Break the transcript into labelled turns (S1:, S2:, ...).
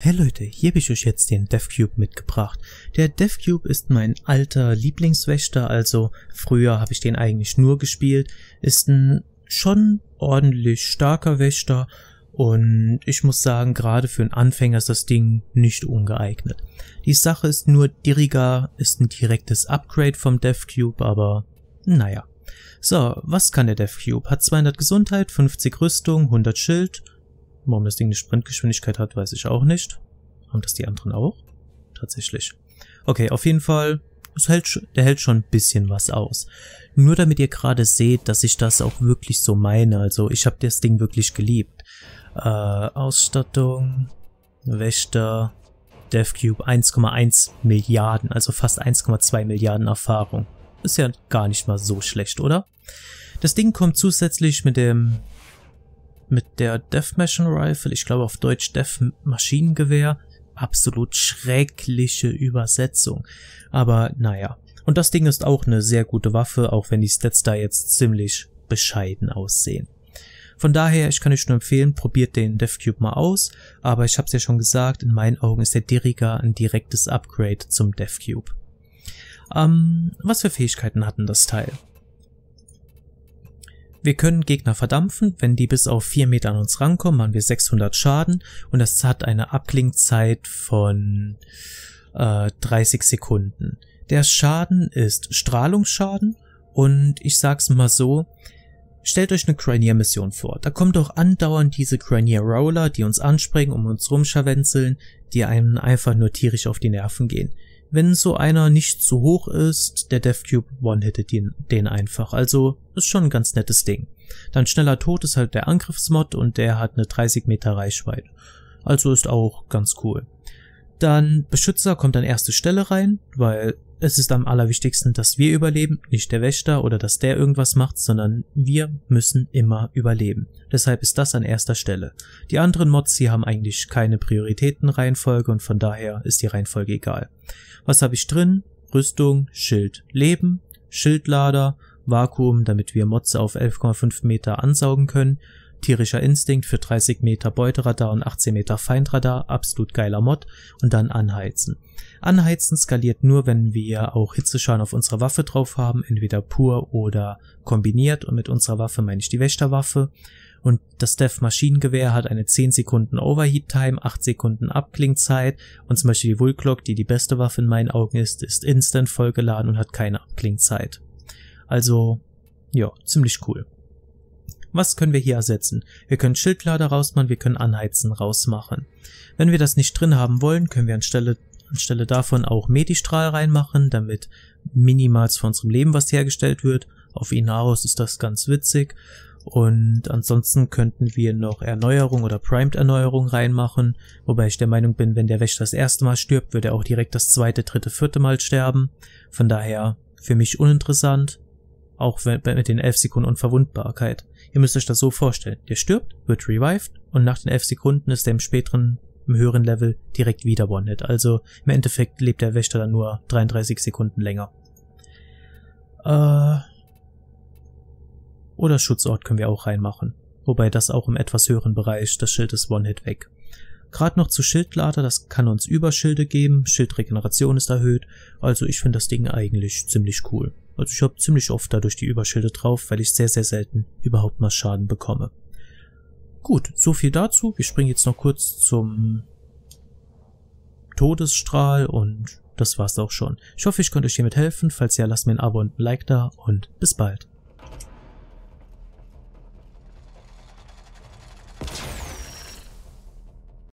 S1: Hey Leute, hier habe ich euch jetzt den DevCube mitgebracht. Der DevCube ist mein alter Lieblingswächter, also früher habe ich den eigentlich nur gespielt, ist ein schon ordentlich starker Wächter und ich muss sagen, gerade für einen Anfänger ist das Ding nicht ungeeignet. Die Sache ist nur, Diriga ist ein direktes Upgrade vom DevCube, aber naja. So, was kann der DevCube? Hat 200 Gesundheit, 50 Rüstung, 100 Schild, Warum das Ding eine Sprintgeschwindigkeit hat, weiß ich auch nicht. Haben das die anderen auch? Tatsächlich. Okay, auf jeden Fall, hält, der hält schon ein bisschen was aus. Nur damit ihr gerade seht, dass ich das auch wirklich so meine. Also ich habe das Ding wirklich geliebt. Äh, Ausstattung, Wächter, DevCube 1,1 Milliarden, also fast 1,2 Milliarden Erfahrung. Ist ja gar nicht mal so schlecht, oder? Das Ding kommt zusätzlich mit dem mit der Death Machine Rifle, ich glaube auf Deutsch Death Maschinengewehr, absolut schreckliche Übersetzung. Aber naja. Und das Ding ist auch eine sehr gute Waffe, auch wenn die Stats da jetzt ziemlich bescheiden aussehen. Von daher, ich kann euch nur empfehlen, probiert den DevCube mal aus, aber ich habe es ja schon gesagt, in meinen Augen ist der Diriga ein direktes Upgrade zum DevCube. Ähm, was für Fähigkeiten hatten das Teil? Wir können Gegner verdampfen, wenn die bis auf 4 Meter an uns rankommen, machen wir 600 Schaden und das hat eine Abklingzeit von äh, 30 Sekunden. Der Schaden ist Strahlungsschaden und ich sag's mal so, stellt euch eine Cranier-Mission vor. Da kommt doch andauernd diese Cranier-Roller, die uns anspringen, um uns rumscharwenzeln, die einem einfach nur tierisch auf die Nerven gehen. Wenn so einer nicht zu hoch ist, der DevCube one-hittet den, den einfach. Also ist schon ein ganz nettes Ding. Dann schneller Tod ist halt der Angriffsmod und der hat eine 30 Meter Reichweite. Also ist auch ganz cool. Dann Beschützer kommt an erste Stelle rein, weil es ist am allerwichtigsten, dass wir überleben, nicht der Wächter oder dass der irgendwas macht, sondern wir müssen immer überleben. Deshalb ist das an erster Stelle. Die anderen Mods hier haben eigentlich keine Prioritätenreihenfolge und von daher ist die Reihenfolge egal. Was habe ich drin? Rüstung, Schild, Leben, Schildlader, Vakuum, damit wir Motze auf 11,5 Meter ansaugen können, tierischer Instinkt für 30 Meter Beuteradar und 18 Meter Feindradar, absolut geiler Mod, und dann anheizen. Anheizen skaliert nur, wenn wir auch Hitzeschaden auf unserer Waffe drauf haben, entweder pur oder kombiniert, und mit unserer Waffe meine ich die Wächterwaffe. Und das Death Maschinengewehr hat eine 10 Sekunden Overheat Time, 8 Sekunden Abklingzeit und zum Beispiel die Vulclock, die die beste Waffe in meinen Augen ist, ist instant vollgeladen und hat keine Abklingzeit. Also, ja, ziemlich cool. Was können wir hier ersetzen? Wir können Schildlader rausmachen, wir können Anheizen rausmachen. Wenn wir das nicht drin haben wollen, können wir anstelle, anstelle davon auch Medistrahl reinmachen, damit minimals von unserem Leben was hergestellt wird. Auf Inaros ist das ganz witzig. Und ansonsten könnten wir noch Erneuerung oder Primed Erneuerung reinmachen, wobei ich der Meinung bin, wenn der Wächter das erste Mal stirbt, wird er auch direkt das zweite, dritte, vierte Mal sterben. Von daher für mich uninteressant. Auch mit den 11 Sekunden Unverwundbarkeit. Ihr müsst euch das so vorstellen. Der stirbt, wird revived und nach den 11 Sekunden ist er im späteren, im höheren Level direkt wieder one-hit. Also im Endeffekt lebt der Wächter dann nur 33 Sekunden länger. Äh, oder Schutzort können wir auch reinmachen. Wobei das auch im etwas höheren Bereich, das Schild ist One-Hit weg. Gerade noch zu Schildlader, das kann uns Überschilde geben, Schildregeneration ist erhöht, also ich finde das Ding eigentlich ziemlich cool. Also ich habe ziemlich oft dadurch die Überschilde drauf, weil ich sehr, sehr selten überhaupt mal Schaden bekomme. Gut, so viel dazu. Wir springen jetzt noch kurz zum Todesstrahl und das war's auch schon. Ich hoffe, ich konnte euch hiermit helfen. Falls ja, lasst mir ein Abo und ein Like da und bis bald.